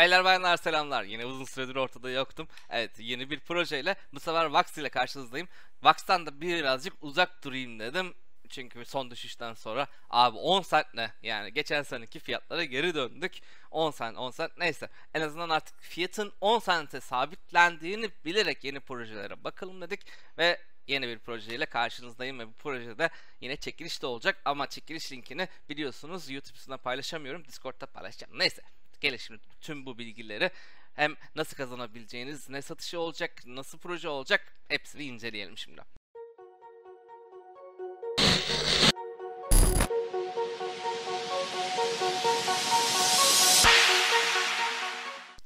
Beyler bayanlar selamlar. Yine uzun süredir ortada yoktum. Evet yeni bir projeyle bu sefer Vax ile karşınızdayım. Vax'tan da birazcık uzak durayım dedim. Çünkü son düşüşten sonra abi 10 cent ne? Yani geçen seneki fiyatlara geri döndük. 10 cent 10 cent neyse. En azından artık fiyatın 10 cent'e sabitlendiğini bilerek yeni projelere bakalım dedik. Ve yeni bir projeyle karşınızdayım ve bu projede yine çekiliş de olacak ama çekiliş linkini biliyorsunuz YouTube'suna paylaşamıyorum. Discord'da paylaşacağım. Neyse. Gelin şimdi tüm bu bilgileri hem nasıl kazanabileceğiniz, ne satışı olacak, nasıl proje olacak hepsini inceleyelim şimdi.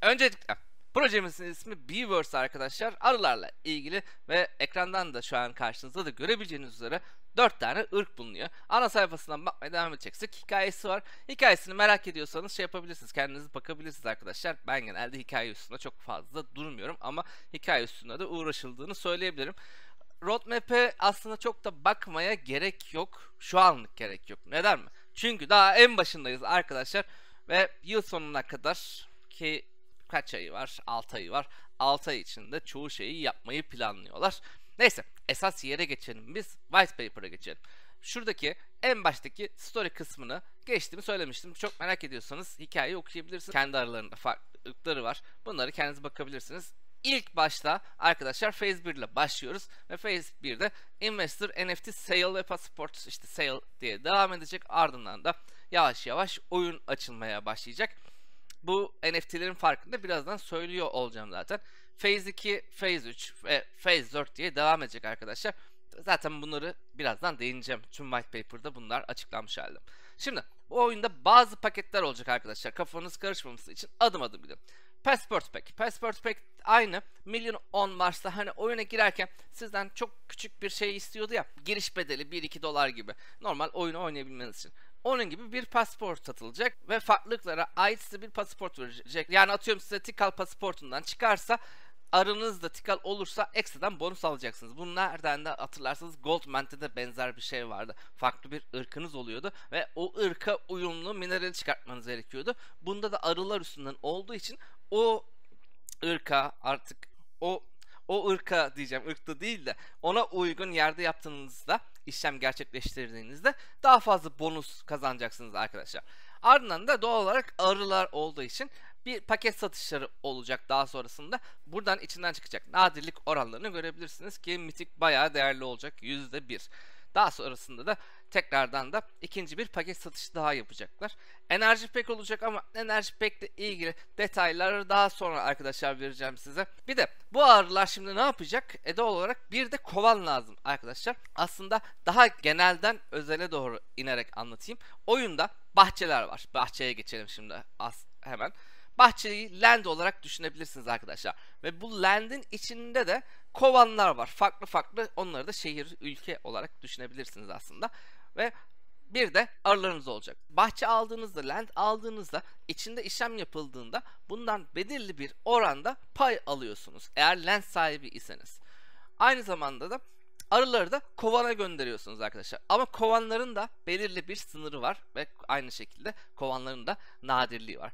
Öncelikle projemizin ismi Beavers arkadaşlar. Arılarla ilgili ve ekrandan da şu an karşınızda da görebileceğiniz üzere 4 tane ırk bulunuyor. Ana sayfasından bakmaya devam edeceksek hikayesi var. Hikayesini merak ediyorsanız şey yapabilirsiniz. Kendiniz bakabilirsiniz arkadaşlar. Ben genelde hikaye üstünde çok fazla durmuyorum ama hikaye üstünde de uğraşıldığını söyleyebilirim. Roadmap'e aslında çok da bakmaya gerek yok. Şu anlık gerek yok. Neden mi? Çünkü daha en başındayız arkadaşlar. Ve yıl sonuna kadar ki kaç ayı var? 6 ayı var. 6 ay içinde çoğu şeyi yapmayı planlıyorlar. Neyse esas yere geçelim biz. White Paper'a geçelim. Şuradaki en baştaki story kısmını geçtiğimi söylemiştim. Çok merak ediyorsanız hikayeyi okuyabilirsiniz. Kendi aralarında farklılıkları var. Bunları kendiniz bakabilirsiniz. İlk başta arkadaşlar Phase 1 ile başlıyoruz ve Phase 1'de Investor NFT Sale ve Passport işte Sale diye devam edecek. Ardından da yavaş yavaş oyun açılmaya başlayacak. Bu NFT'lerin farkında birazdan söylüyor olacağım zaten. Phase 2, Phase 3 ve Phase 4 diye devam edecek arkadaşlar. Zaten bunları birazdan değineceğim. Tüm white paper'da bunlar açıklanmış halde. Şimdi bu oyunda bazı paketler olacak arkadaşlar. Kafanız karışmaması için adım adım gidin. Passport Pack. Passport Pack aynı. Million on Mars'ta hani oyuna girerken sizden çok küçük bir şey istiyordu ya. Giriş bedeli 1-2 dolar gibi. Normal oyunu oynayabilmeniz için. Onun gibi bir pasport satılacak ve farklılıklara ait size bir pasport verecek. Yani atıyorum size Tikal pasportundan çıkarsa arınız da Tikal olursa ekstradan bonus alacaksınız. Bunu nereden de hatırlarsanız Goldman'te de benzer bir şey vardı. Farklı bir ırkınız oluyordu ve o ırka uyumlu minerali çıkartmanız gerekiyordu. Bunda da arılar üstünden olduğu için o ırka artık o o ırka diyeceğim ırkta değil de ona uygun yerde yaptığınızda işlem gerçekleştirdiğinizde daha fazla bonus kazanacaksınız arkadaşlar. Ardından da doğal olarak arılar olduğu için bir paket satışları olacak daha sonrasında. Buradan içinden çıkacak nadirlik oranlarını görebilirsiniz ki mitik bayağı değerli olacak %1. Daha sonrasında da tekrardan da ikinci bir paket satışı daha yapacaklar. Enerji pack olacak ama enerji pack ile ilgili detayları daha sonra arkadaşlar vereceğim size. Bir de bu ağrılar şimdi ne yapacak? E doğal olarak bir de kovan lazım arkadaşlar. Aslında daha genelden özele doğru inerek anlatayım. Oyunda bahçeler var. Bahçeye geçelim şimdi az hemen. Bahçeyi land olarak düşünebilirsiniz arkadaşlar. Ve bu land'in içinde de kovanlar var. Farklı farklı onları da şehir, ülke olarak düşünebilirsiniz aslında. Ve bir de arılarınız olacak. Bahçe aldığınızda, land aldığınızda içinde işlem yapıldığında bundan belirli bir oranda pay alıyorsunuz. Eğer land sahibi iseniz. Aynı zamanda da arıları da kovana gönderiyorsunuz arkadaşlar. Ama kovanların da belirli bir sınırı var ve aynı şekilde kovanların da nadirliği var.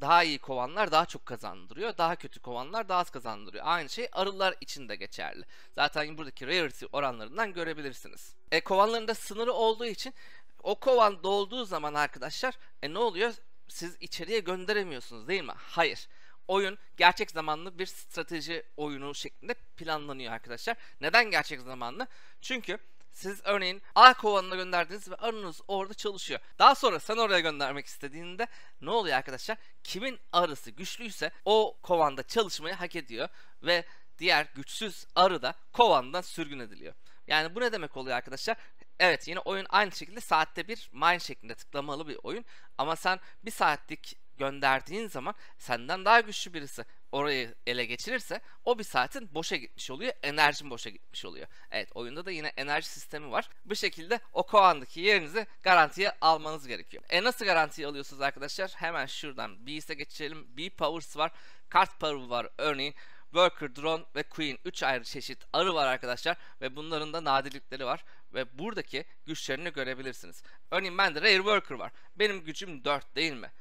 Daha iyi kovanlar daha çok kazandırıyor. Daha kötü kovanlar daha az kazandırıyor. Aynı şey arılar için de geçerli. Zaten buradaki rarity oranlarından görebilirsiniz. E, kovanların da sınırı olduğu için o kovan dolduğu zaman arkadaşlar e, ne oluyor? Siz içeriye gönderemiyorsunuz değil mi? Hayır oyun gerçek zamanlı bir strateji oyunu şeklinde planlanıyor arkadaşlar. Neden gerçek zamanlı? Çünkü siz örneğin A kovanına gönderdiniz ve arınız orada çalışıyor. Daha sonra sen oraya göndermek istediğinde ne oluyor arkadaşlar? Kimin arısı güçlüyse o kovanda çalışmayı hak ediyor ve diğer güçsüz arı da kovandan sürgün ediliyor. Yani bu ne demek oluyor arkadaşlar? Evet yine oyun aynı şekilde saatte bir mine şeklinde tıklamalı bir oyun. Ama sen bir saatlik gönderdiğin zaman senden daha güçlü birisi orayı ele geçirirse o bir saatin boşa gitmiş oluyor. Enerjin boşa gitmiş oluyor. Evet oyunda da yine enerji sistemi var. Bu şekilde o kovandaki yerinizi garantiye almanız gerekiyor. E nasıl garantiye alıyorsunuz arkadaşlar? Hemen şuradan Beast'e geçelim. B Powers var. Kart Power var örneğin. Worker, Drone ve Queen 3 ayrı çeşit arı var arkadaşlar ve bunların da nadirlikleri var ve buradaki güçlerini görebilirsiniz. Örneğin bende Rare Worker var. Benim gücüm 4 değil mi?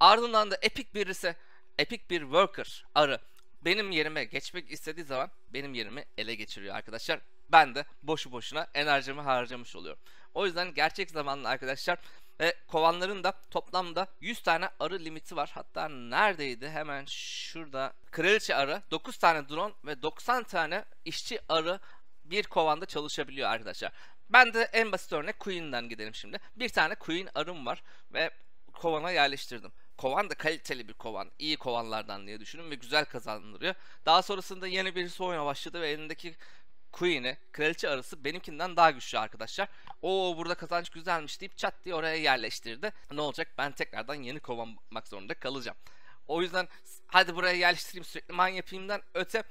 Ardından da epik birisi epic bir worker arı benim yerime geçmek istediği zaman benim yerimi ele geçiriyor arkadaşlar. Ben de boşu boşuna enerjimi harcamış oluyorum. O yüzden gerçek zamanlı arkadaşlar ve kovanların da toplamda 100 tane arı limiti var. Hatta neredeydi? Hemen şurada. Kraliçe arı, 9 tane drone ve 90 tane işçi arı bir kovanda çalışabiliyor arkadaşlar. Ben de en basit örnek Queen'den gidelim şimdi. Bir tane Queen arım var ve kovana yerleştirdim. Kovan da kaliteli bir kovan. iyi kovanlardan diye düşünün ve güzel kazandırıyor. Daha sonrasında yeni birisi oyuna başladı ve elindeki Queen'i, kraliçe arısı benimkinden daha güçlü arkadaşlar. O burada kazanç güzelmiş deyip çat diye oraya yerleştirdi. Ne olacak? Ben tekrardan yeni kovan bakmak zorunda kalacağım. O yüzden hadi buraya yerleştireyim sürekli man yapayımdan öte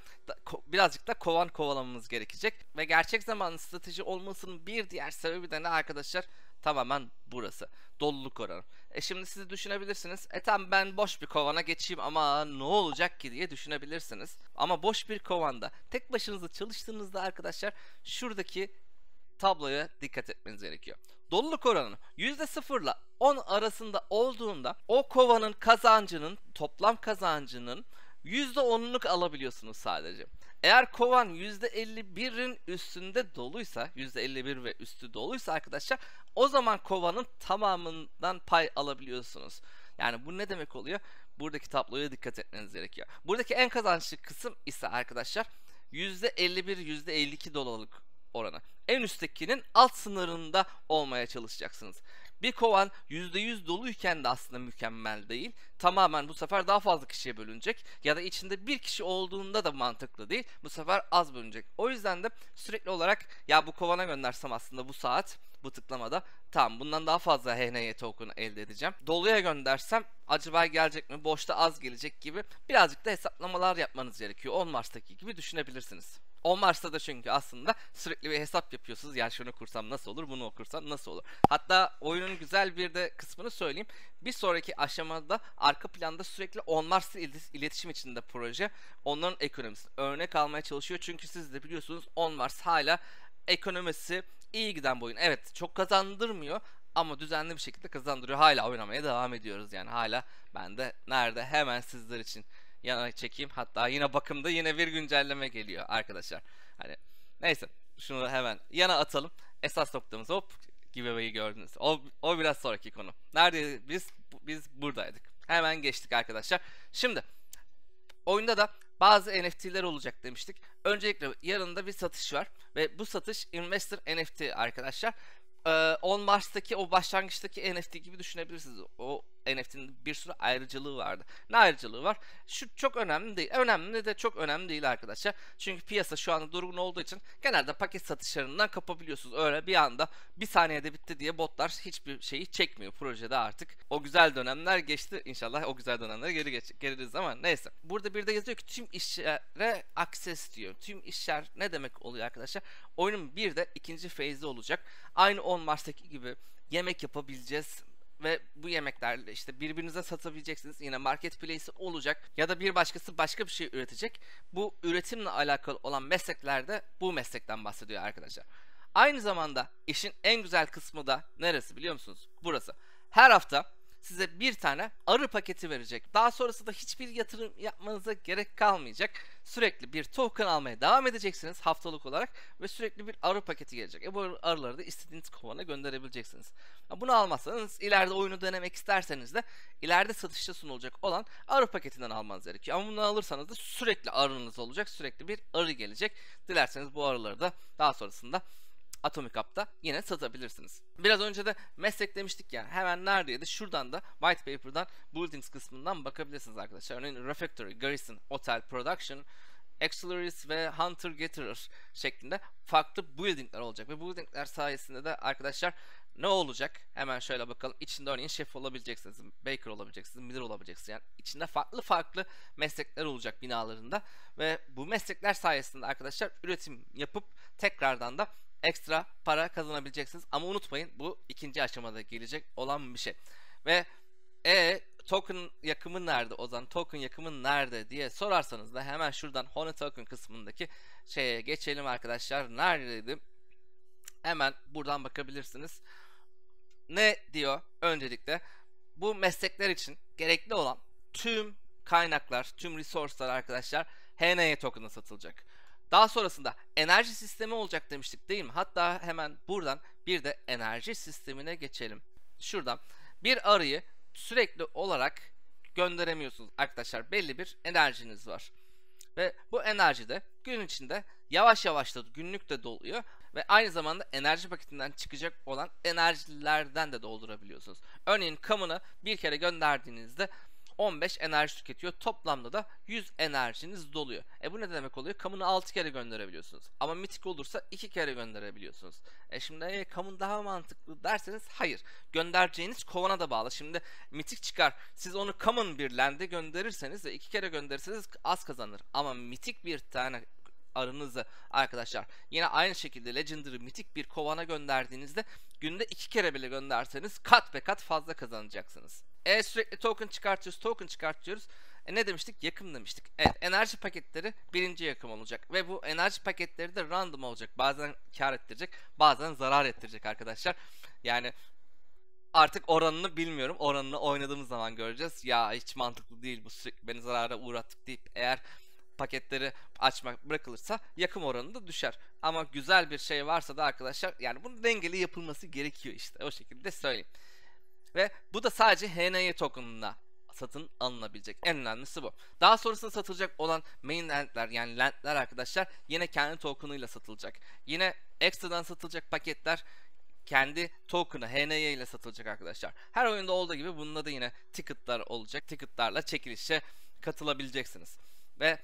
birazcık da kovan kovalamamız gerekecek. Ve gerçek zamanlı strateji olmasının bir diğer sebebi de ne arkadaşlar? Tamamen burası. Doluluk oranı. E şimdi siz düşünebilirsiniz. E tamam ben boş bir kovana geçeyim ama ne olacak ki diye düşünebilirsiniz. Ama boş bir kovanda tek başınıza çalıştığınızda arkadaşlar şuradaki tabloya dikkat etmeniz gerekiyor. Doluluk oranı %0 ile 10 arasında olduğunda o kovanın kazancının toplam kazancının %10'luk alabiliyorsunuz sadece. Eğer kovan %51'in üstünde doluysa, %51 ve üstü doluysa arkadaşlar o zaman kovanın tamamından pay alabiliyorsunuz. Yani bu ne demek oluyor? Buradaki tabloya dikkat etmeniz gerekiyor. Buradaki en kazançlı kısım ise arkadaşlar %51, %52 dolarlık oranı. En üsttekinin alt sınırında olmaya çalışacaksınız. Bir kovan %100 doluyken de aslında mükemmel değil. Tamamen bu sefer daha fazla kişiye bölünecek. Ya da içinde bir kişi olduğunda da mantıklı değil. Bu sefer az bölünecek. O yüzden de sürekli olarak ya bu kovana göndersem aslında bu saat bu tıklamada tamam bundan daha fazla HNY token elde edeceğim. Doluya göndersem acaba gelecek mi? Boşta az gelecek gibi birazcık da hesaplamalar yapmanız gerekiyor. 10 Mars'taki gibi düşünebilirsiniz. 10 Mars'ta da çünkü aslında sürekli bir hesap yapıyorsunuz. Yani şunu kursam nasıl olur, bunu okursam nasıl olur. Hatta oyunun güzel bir de kısmını söyleyeyim. Bir sonraki aşamada arka planda sürekli 10 Mars iletişim içinde proje. Onların ekonomisini örnek almaya çalışıyor. Çünkü siz de biliyorsunuz 10 Mars hala ekonomisi iyi giden bir oyun. Evet çok kazandırmıyor ama düzenli bir şekilde kazandırıyor. Hala oynamaya devam ediyoruz yani hala ben de nerede hemen sizler için yana çekeyim. Hatta yine bakımda yine bir güncelleme geliyor arkadaşlar. Hani neyse şunu hemen yana atalım. Esas noktamız hop giveaway'i gördünüz. O, o biraz sonraki konu. Nerede biz biz buradaydık. Hemen geçtik arkadaşlar. Şimdi oyunda da bazı NFT'ler olacak demiştik. Öncelikle yarında bir satış var ve bu satış Investor NFT arkadaşlar. 10 Mars'taki o başlangıçtaki NFT gibi düşünebilirsiniz. O NFT'nin bir sürü ayrıcalığı vardı. Ne ayrıcalığı var? Şu çok önemli değil. Önemli de çok önemli değil arkadaşlar. Çünkü piyasa şu anda durgun olduğu için genelde paket satışlarından kapabiliyorsunuz. Öyle bir anda bir saniyede bitti diye botlar hiçbir şeyi çekmiyor projede artık. O güzel dönemler geçti. İnşallah o güzel dönemlere geri geç geliriz ama neyse. Burada bir de yazıyor ki tüm işlere akses diyor. Tüm işler ne demek oluyor arkadaşlar? Oyunun bir de ikinci feyzi olacak. Aynı 10 Mars'taki gibi yemek yapabileceğiz ve bu yemeklerle işte birbirinize satabileceksiniz. Yine marketplace olacak ya da bir başkası başka bir şey üretecek. Bu üretimle alakalı olan mesleklerde bu meslekten bahsediyor arkadaşlar. Aynı zamanda işin en güzel kısmı da neresi biliyor musunuz? Burası. Her hafta size bir tane arı paketi verecek. Daha sonrasında hiçbir yatırım yapmanıza gerek kalmayacak. Sürekli bir token almaya devam edeceksiniz haftalık olarak ve sürekli bir arı paketi gelecek. E bu arıları da istediğiniz kovana gönderebileceksiniz. Bunu almazsanız ileride oyunu denemek isterseniz de ileride satışta sunulacak olan arı paketinden almanız gerekiyor. Ama bunu alırsanız da sürekli arınız olacak. Sürekli bir arı gelecek. Dilerseniz bu arıları da daha sonrasında Atomic Up'ta yine satabilirsiniz. Biraz önce de meslek demiştik ya hemen neredeydi? Şuradan da White Paper'dan Buildings kısmından bakabilirsiniz arkadaşlar. Örneğin Refactory, Garrison, Hotel, Production, Auxiliaries ve Hunter Gatherer şeklinde farklı buildingler olacak. Ve buildingler sayesinde de arkadaşlar ne olacak? Hemen şöyle bakalım. İçinde örneğin şef olabileceksiniz, baker olabileceksiniz, müdür olabileceksiniz. Yani içinde farklı farklı meslekler olacak binalarında. Ve bu meslekler sayesinde arkadaşlar üretim yapıp tekrardan da ekstra para kazanabileceksiniz. Ama unutmayın bu ikinci aşamada gelecek olan bir şey. Ve e token yakımı nerede o zaman token yakımı nerede diye sorarsanız da hemen şuradan Honey Token kısmındaki şeye geçelim arkadaşlar. Neredeydi? Hemen buradan bakabilirsiniz. Ne diyor? Öncelikle bu meslekler için gerekli olan tüm kaynaklar, tüm resource'lar arkadaşlar HNY token'a satılacak. Daha sonrasında enerji sistemi olacak demiştik değil mi? Hatta hemen buradan bir de enerji sistemine geçelim. Şuradan bir arıyı sürekli olarak gönderemiyorsunuz arkadaşlar. Belli bir enerjiniz var. Ve bu enerji de gün içinde yavaş yavaş da günlük de doluyor. Ve aynı zamanda enerji paketinden çıkacak olan enerjilerden de doldurabiliyorsunuz. Örneğin kamını bir kere gönderdiğinizde 15 enerji tüketiyor. Toplamda da 100 enerjiniz doluyor. E bu ne demek oluyor? Kamını 6 kere gönderebiliyorsunuz. Ama mitik olursa 2 kere gönderebiliyorsunuz. E şimdi e, kamun daha mantıklı derseniz hayır. Göndereceğiniz kovana da bağlı. Şimdi mitik çıkar. Siz onu common bir land'e gönderirseniz ve 2 kere gönderirseniz az kazanır. Ama mitik bir tane arınızı arkadaşlar yine aynı şekilde Legendary mitik bir kovana gönderdiğinizde günde iki kere bile gönderseniz kat be kat fazla kazanacaksınız. E sürekli token çıkartıyoruz, token çıkartıyoruz. E ne demiştik? Yakım demiştik. Evet, enerji paketleri birinci yakım olacak. Ve bu enerji paketleri de random olacak. Bazen kar ettirecek, bazen zarar ettirecek arkadaşlar. Yani artık oranını bilmiyorum. Oranını oynadığımız zaman göreceğiz. Ya hiç mantıklı değil bu sürekli beni zarara uğrattık deyip eğer paketleri açmak bırakılırsa yakım oranı da düşer. Ama güzel bir şey varsa da arkadaşlar yani bunun dengeli yapılması gerekiyor işte o şekilde söyleyeyim. Ve bu da sadece HNY token'ına satın alınabilecek. En önemlisi bu. Daha sonrasında satılacak olan main landler yani landler arkadaşlar yine kendi token'ıyla satılacak. Yine ekstradan satılacak paketler kendi token'ı HNY ile satılacak arkadaşlar. Her oyunda olduğu gibi bunda da yine ticket'lar olacak. Ticket'larla çekilişe katılabileceksiniz. Ve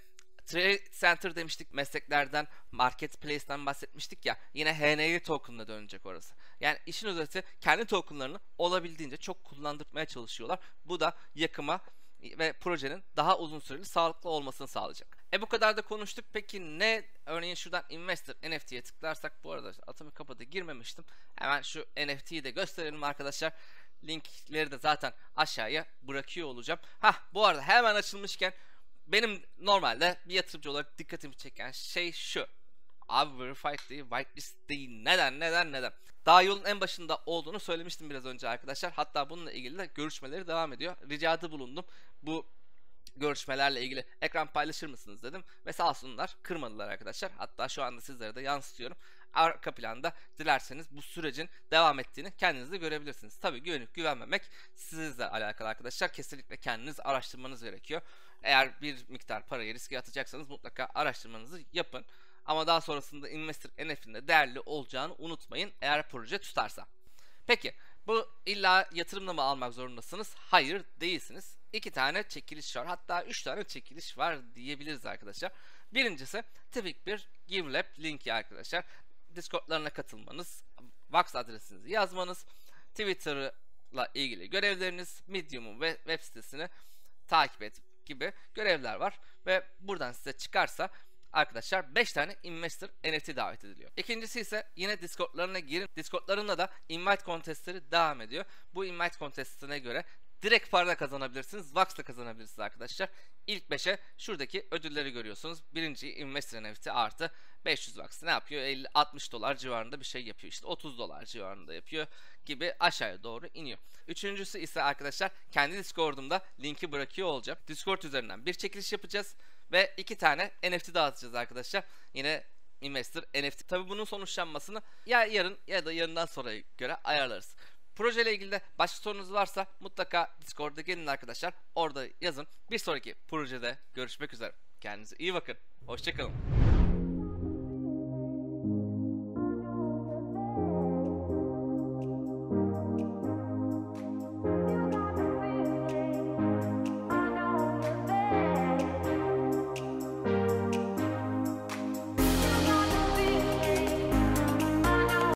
Trade Center demiştik mesleklerden, marketplace'ten bahsetmiştik ya. Yine HNY token'la dönecek orası. Yani işin özeti kendi tokenlarını olabildiğince çok kullandırmaya çalışıyorlar. Bu da yakıma ve projenin daha uzun süreli sağlıklı olmasını sağlayacak. E bu kadar da konuştuk. Peki ne? Örneğin şuradan Investor NFT'ye tıklarsak bu arada Atomic Kapı'da girmemiştim. Hemen şu NFT'yi de gösterelim arkadaşlar. Linkleri de zaten aşağıya bırakıyor olacağım. Hah bu arada hemen açılmışken benim normalde bir yatırımcı olarak dikkatimi çeken şey şu. Abi verified değil, whitelist değil. Neden, neden, neden? Daha yolun en başında olduğunu söylemiştim biraz önce arkadaşlar. Hatta bununla ilgili de görüşmeleri devam ediyor. Ricada bulundum. Bu görüşmelerle ilgili ekran paylaşır mısınız dedim. Ve sağ olsunlar kırmadılar arkadaşlar. Hatta şu anda sizlere de yansıtıyorum. Arka planda dilerseniz bu sürecin devam ettiğini kendiniz de görebilirsiniz. Tabi güvenip güvenmemek sizle alakalı arkadaşlar. Kesinlikle kendiniz araştırmanız gerekiyor. Eğer bir miktar parayı riske atacaksanız mutlaka araştırmanızı yapın. Ama daha sonrasında Investor NF'inde değerli olacağını unutmayın eğer proje tutarsa. Peki bu illa yatırımla mı almak zorundasınız? Hayır değilsiniz. İki tane çekiliş var. Hatta üç tane çekiliş var diyebiliriz arkadaşlar. Birincisi tipik bir GiveLab linki arkadaşlar. Discord'larına katılmanız, Vax adresinizi yazmanız, Twitter'la ilgili görevleriniz, Medium'u ve web sitesini takip et gibi görevler var. Ve buradan size çıkarsa arkadaşlar 5 tane investor NFT davet ediliyor. İkincisi ise yine Discord'larına girin. Discord'larında da invite contestleri devam ediyor. Bu invite contestine göre direkt para kazanabilirsiniz. Vax da kazanabilirsiniz arkadaşlar. İlk 5'e şuradaki ödülleri görüyorsunuz. Birinci Investor NFT artı 500 Vax ne yapıyor? 50-60 dolar civarında bir şey yapıyor. İşte 30 dolar civarında yapıyor gibi aşağıya doğru iniyor. Üçüncüsü ise arkadaşlar kendi Discord'umda linki bırakıyor olacağım. Discord üzerinden bir çekiliş yapacağız. Ve iki tane NFT dağıtacağız arkadaşlar. Yine Investor NFT. Tabi bunun sonuçlanmasını ya yarın ya da yarından sonra göre ayarlarız. Projeyle ilgili de başka sorunuz varsa mutlaka Discord'da gelin arkadaşlar. Orada yazın. Bir sonraki projede görüşmek üzere. Kendinize iyi bakın. Hoşçakalın.